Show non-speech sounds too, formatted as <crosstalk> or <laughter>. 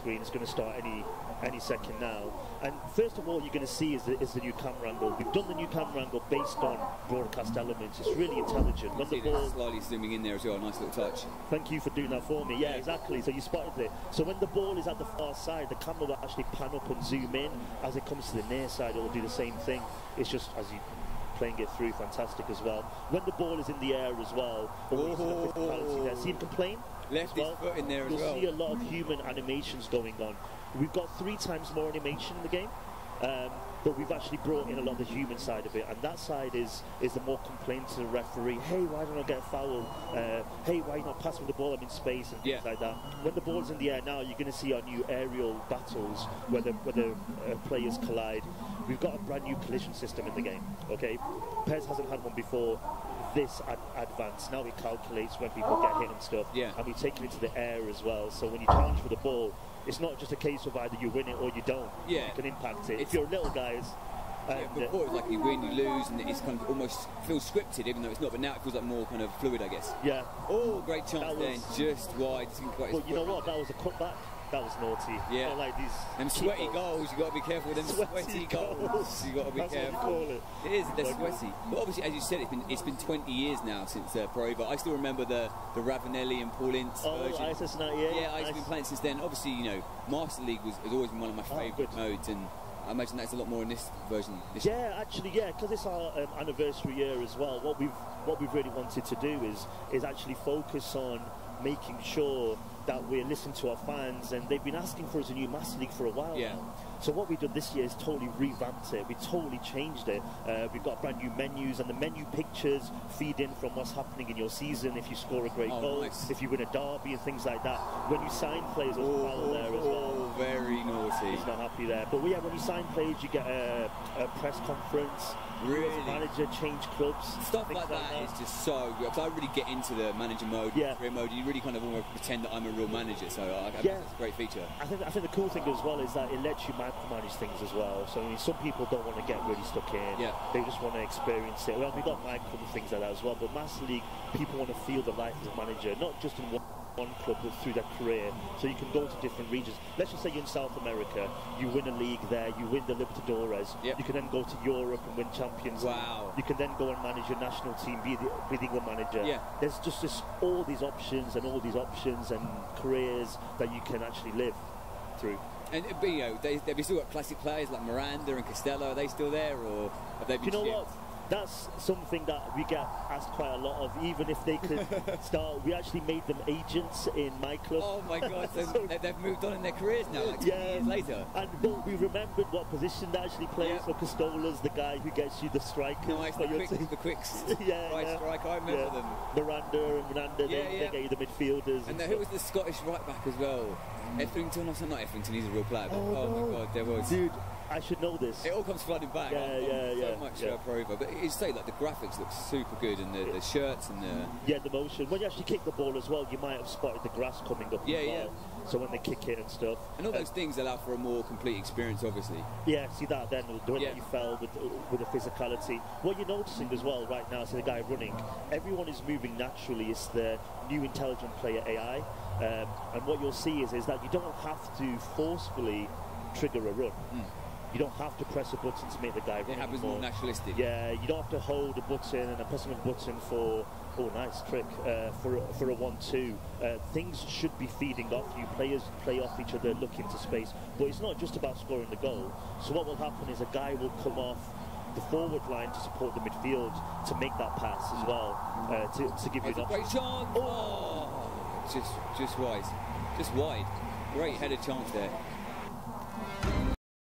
screen. It's going to start any any second now. And first of all, you're going to see is the, is the new camera angle. We've done the new camera angle based on broadcast elements. It's really intelligent. When the ball, slightly zooming in there as well. Nice little touch. thank you for doing that for me. Yeah, exactly. So you spotted it. So when the ball is at the far side, the camera will actually pan up and zoom in. As it comes to the near side, it will do the same thing. It's just as you playing it through, fantastic as well. When the ball is in the air as well, always oh. physicality there. See him complain? Left as his foot in there as well. You'll see a lot of human animations going on. We've got three times more animation in the game. Um, but we've actually brought in a lot of the human side of it, and that side is is the more complaint to the referee. Hey, why don't I get a foul? Uh, hey, why not pass me the ball? I'm in space and things Yeah. like that. When the ball's in the air now, you're going to see our new aerial battles where the where the uh, players collide. We've got a brand new collision system in the game. Okay, PES hasn't had one before. This ad- advanced now it calculates when people get hit and stuff, Yeah. and we take it into the air as well. So when you challenge for the ball, it's not just a case of either you win it or you don't. Yeah. you can impact it. It's- if you're little guys, uh, before it was like you win, you lose, and it's kind of almost feels scripted, even though it's not. But now it feels like more kind of fluid, I guess. yeah. Oh, great chance then, just wide. But you know what? That was a cutback. That was naughty. Yeah. Not like these. Them sweaty goals. goals, you got to be careful with them Sweaty sweaty, goals. goals. You got to be That's careful. call it. It is, they're Like- sweaty. But obviously, as you said, it's been it's been 20 years now since uh, Pro Evo. I still remember the the Ravanelli and Paul Ince Oh, version. ISS 98. Yeah, I've been playing since then. Obviously, you know, Master League was, has always been one of my Oh, favourite good. modes, and I imagine that's a lot more in this version. This Yeah, actually, yeah, because it's our um, anniversary year as well. What we've what we've really wanted to do is is actually focus on making sure that we're listening to our fans, and they've been asking for us a new Master League for a while Yeah. now. So what we've done this year is totally revamped it. We totally changed it. Uh, we've got brand new menus, and the menu pictures feed in from what's happening in your season. If you score a great Oh, goal, nice. if you win a derby, and things like that. When you sign players, there's a there as well. oh, very He's not happy there. But yeah, when you sign players, you get a, a press conference. You as a Really? manager change clubs. Stuff like that is just so good. I really get into the manager mode, Yeah. career mode. You really kind of want to pretend that I'm a real manager. So I, I, Yeah. it's a great feature. I think I think the cool thing as well is that it lets you manage things as well. So I mean, some people don't want to get really stuck in. Yeah. They just want to experience it. Well, we've got micro and things like that as well. But Master League, people want to feel the life as a manager, not just in one. One club through their career, so you can go to different regions. Let's just say you're in South America, you win a league there, you win the Libertadores. Yep. You can then go to Europe and win Champions. Wow. You can then go and manage your national team, be the, be the England manager. Yeah. There's just this, all these options and all these options and careers that you can actually live through. And you know, they, they've still got classic players like Minanda and Castolo. Are they still there, or have they Do been you know what? That's something that we get asked quite a lot of. Even if they could <laughs> start, we actually made them agents in my club. Oh my God! So So- <laughs> they, they've moved on in their careers now, like Yeah. years later. And but we remembered what position they actually play. Yeah. So Castolo's the guy who gets you the strikers Nice, for the, <laughs> your quick, team. the quicks. yeah, right yeah. strike. I remember Yeah. them. Minanda and Minanda, Yeah, they, yeah. they get you the midfielders. And and then who was the Scottish right back as well? Mm. Etherington or something? Not Etherington. He's a real player. But, Oh, oh, no. my God, there was. Dude, I should know this. It all comes flooding back. Yeah, on, yeah, on yeah, So much yeah. uh, Pro But you say like the graphics look super good, and the, the shirts and the Yeah, the motion. When you actually kick the ball as well, you might have spotted the grass coming up Yeah, as yeah. well. So when they kick it and stuff. and all Uh, those things allow for a more complete experience, obviously. Yeah, see that then the way Yeah. that you fell with with the physicality. What you're noticing as well right now, so the guy running, everyone is moving naturally. It's the new intelligent player AI, um, and what you'll see is is that you don't have to forcefully trigger a run. You don't have to press a button to make the guy run. It happens anymore. more naturalistic. Yeah, you don't have to hold a button and a pressing a button for oh nice trick uh, for a, for a one-two. Uh, things should be feeding off you. Players play off each other, look into space. But it's not just about scoring the goal. So what will happen is a guy will come off the forward line to support the midfield to make that pass as well uh, to, to give you an a great chance. Oh, just just wide, just wide. Great headed chance there.